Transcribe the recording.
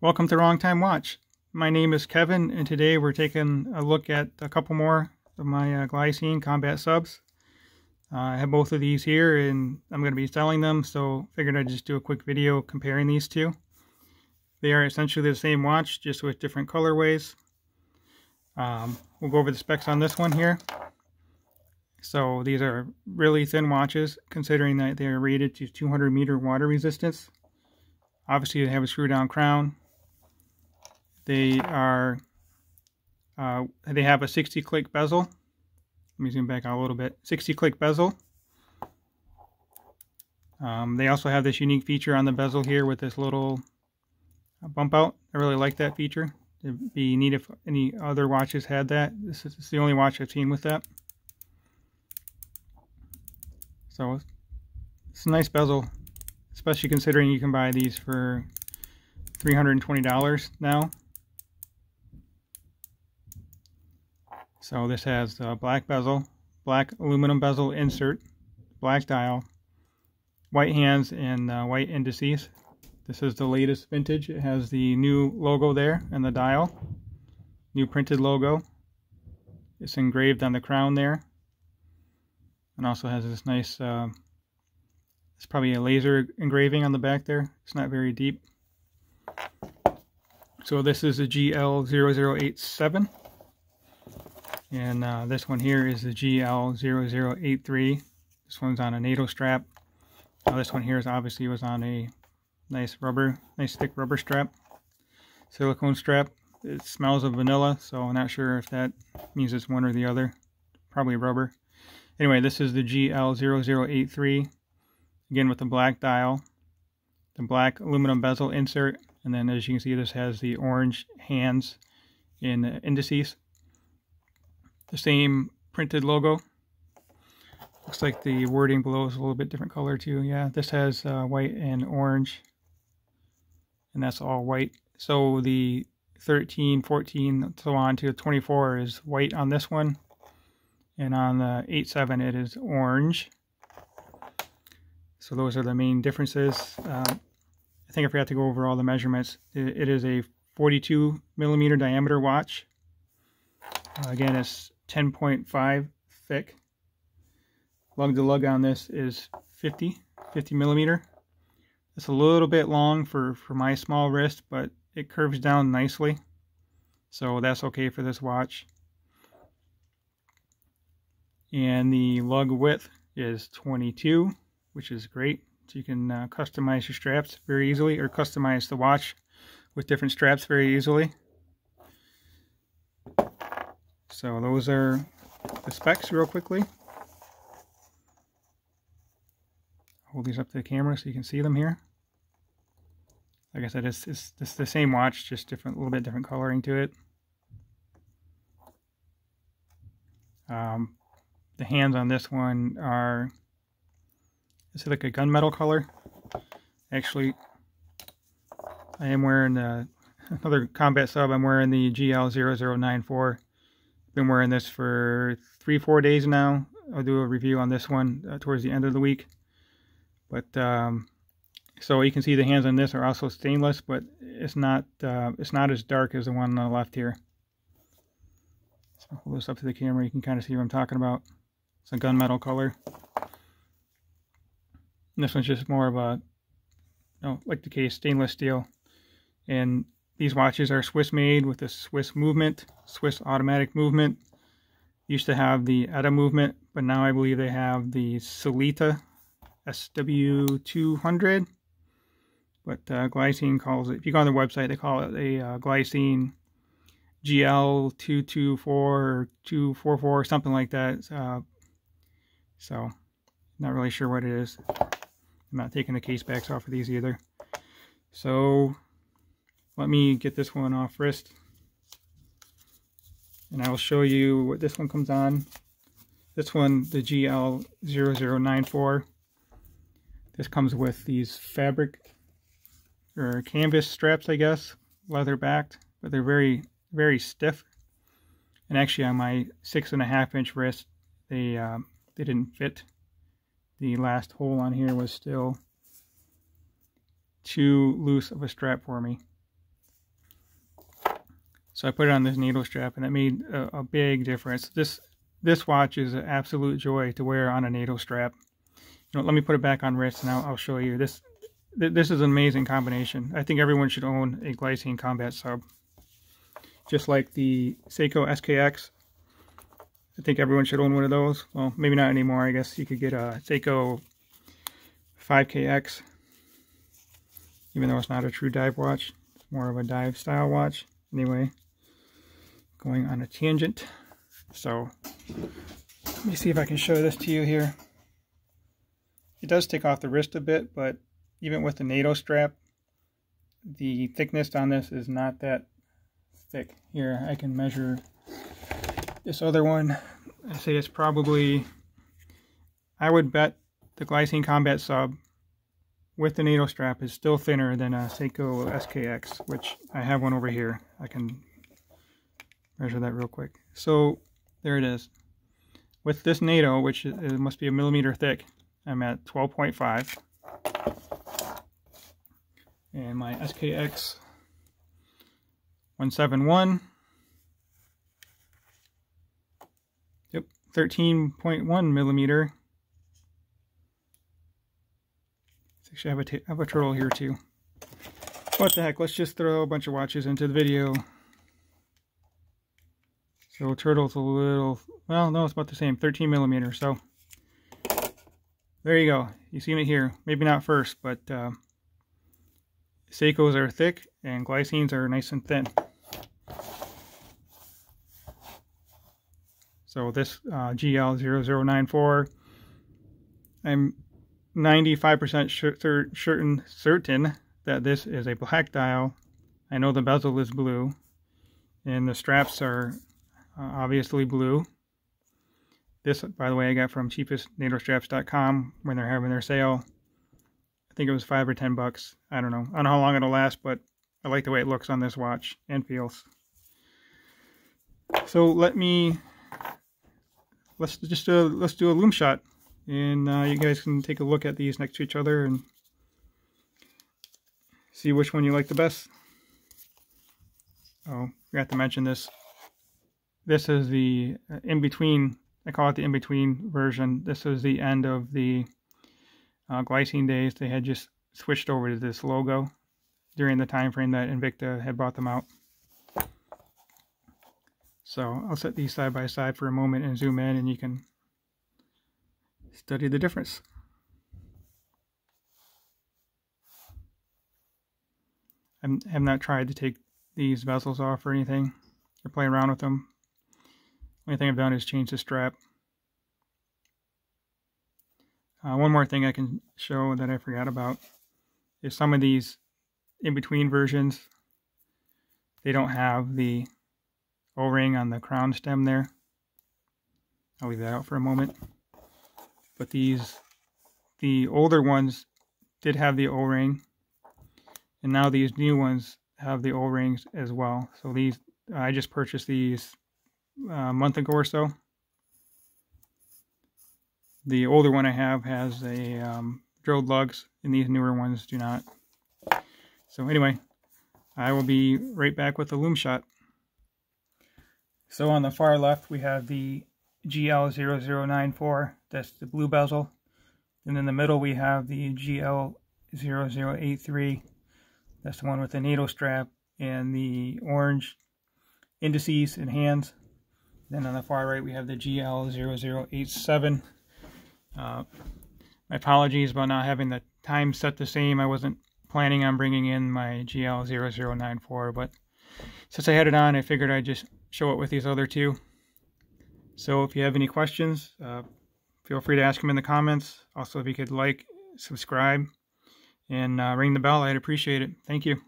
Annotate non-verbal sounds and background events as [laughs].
Welcome to Wrong Time Watch. My name is Kevin, and today we're taking a look at a couple more of my uh, Glycine combat subs. Uh, I have both of these here, and I'm going to be selling them, so figured I'd just do a quick video comparing these two. They are essentially the same watch, just with different colorways. Um, we'll go over the specs on this one here. So these are really thin watches, considering that they are rated to 200 meter water resistance. Obviously, they have a screw down crown, they are, uh, they have a 60 click bezel. Let me zoom back out a little bit. 60 click bezel. Um, they also have this unique feature on the bezel here with this little bump out. I really like that feature. It'd be neat if any other watches had that. This is the only watch I've seen with that. So it's a nice bezel, especially considering you can buy these for $320 now. So this has the black bezel, black aluminum bezel insert, black dial, white hands, and uh, white indices. This is the latest vintage. It has the new logo there and the dial, new printed logo. It's engraved on the crown there. And also has this nice, uh, it's probably a laser engraving on the back there. It's not very deep. So this is a GL0087. And uh, this one here is the GL0083. This one's on a NATO strap. Now this one here is obviously was on a nice rubber, nice thick rubber strap, silicone strap. It smells of vanilla, so I'm not sure if that means it's one or the other. Probably rubber. Anyway, this is the GL0083. Again with the black dial, the black aluminum bezel insert, and then as you can see this has the orange hands in indices the same printed logo. Looks like the wording below is a little bit different color too. Yeah, this has uh, white and orange. And that's all white. So the 13, 14, so on to 24 is white on this one. And on the 8.7 it is orange. So those are the main differences. Uh, I think I forgot to go over all the measurements. it, it is a 42 millimeter diameter watch. Uh, again, it's 10.5 thick. Lug to lug on this is 50, 50 millimeter. It's a little bit long for, for my small wrist, but it curves down nicely. So that's okay for this watch. And the lug width is 22, which is great. So you can uh, customize your straps very easily or customize the watch with different straps very easily. So those are the specs real quickly. Hold these up to the camera so you can see them here. Like I said, it's, it's, it's the same watch, just different, a little bit different coloring to it. Um, the hands on this one are, it's like a gunmetal color. Actually, I am wearing the, [laughs] another combat sub, I'm wearing the GL0094 been wearing this for three, four days now. I'll do a review on this one uh, towards the end of the week. But um, so you can see the hands on this are also stainless, but it's not uh, it's not as dark as the one on the left here. So hold this up to the camera, you can kind of see what I'm talking about. It's a gunmetal color. And this one's just more of a, you know, like the case, stainless steel. And these watches are Swiss made with a Swiss movement, Swiss automatic movement. Used to have the ETA movement, but now I believe they have the Sellita SW200. But uh, Glycine calls it, if you go on their website, they call it a uh, Glycine GL224 or 244, something like that. Uh, so, not really sure what it is. I'm not taking the case backs off of these either. So, let me get this one off wrist. And I will show you what this one comes on. This one, the GL0094. This comes with these fabric or canvas straps, I guess, leather backed, but they're very, very stiff. And actually on my six and a half inch wrist, they, um, they didn't fit. The last hole on here was still too loose of a strap for me. So I put it on this NATO strap and it made a, a big difference. This this watch is an absolute joy to wear on a NATO strap. You know, let me put it back on wrist and I'll, I'll show you. This this is an amazing combination. I think everyone should own a Glycine Combat sub. Just like the Seiko SKX. I think everyone should own one of those. Well, maybe not anymore. I guess you could get a Seiko 5KX. Even though it's not a true dive watch. It's more of a dive style watch. Anyway, going on a tangent. So, let me see if I can show this to you here. It does take off the wrist a bit, but even with the NATO strap, the thickness on this is not that thick. Here, I can measure this other one. I say it's probably, I would bet the Glycine Combat Sub with the NATO strap is still thinner than a Seiko SKX, which I have one over here. I can measure that real quick. So there it is. With this NATO, which it must be a millimeter thick, I'm at 12.5 and my SKX 171. Yep, 13.1 millimeter. Actually, I have a, I have a turtle here too. What the heck, let's just throw a bunch of watches into the video. So turtle's a little, well, no, it's about the same, 13 millimeter. So there you go. You seen it here. Maybe not first, but uh, Seikos are thick and glycines are nice and thin. So this uh, GL0094, I'm 95% certain, certain that this is a black dial. I know the bezel is blue and the straps are uh, obviously blue. This, by the way, I got from cheapestnatostraps.com when they're having their sale I think it was five or ten bucks. I don't know. I don't know how long it'll last, but I like the way it looks on this watch and feels. So let me let's just uh, let's do a loom shot, and uh, you guys can take a look at these next to each other and see which one you like the best. Oh, forgot to mention this. This is the uh, in-between, I call it the in-between version. This is the end of the uh, glycine days, they had just switched over to this logo during the time frame that Invicta had bought them out. So I'll set these side by side for a moment and zoom in and you can study the difference. I have not tried to take these bezels off or anything or play around with them. Only thing I've done is change the strap. Uh, one more thing I can show that I forgot about is some of these in-between versions, they don't have the O-ring on the crown stem there. I'll leave that out for a moment. But these, the older ones did have the O-ring, and now these new ones have the O-rings as well. So these, I just purchased these a month ago or so. The older one I have has a um, drilled lugs, and these newer ones do not. So anyway, I will be right back with the loom shot. So on the far left, we have the GL0094, that's the blue bezel. And in the middle, we have the GL0083, that's the one with the NATO strap and the orange indices and hands. Then on the far right, we have the GL0087, uh, my apologies about not having the time set the same. I wasn't planning on bringing in my GL0094, but since I had it on, I figured I'd just show it with these other two. So if you have any questions, uh, feel free to ask them in the comments. Also, if you could like, subscribe, and uh, ring the bell, I'd appreciate it. Thank you.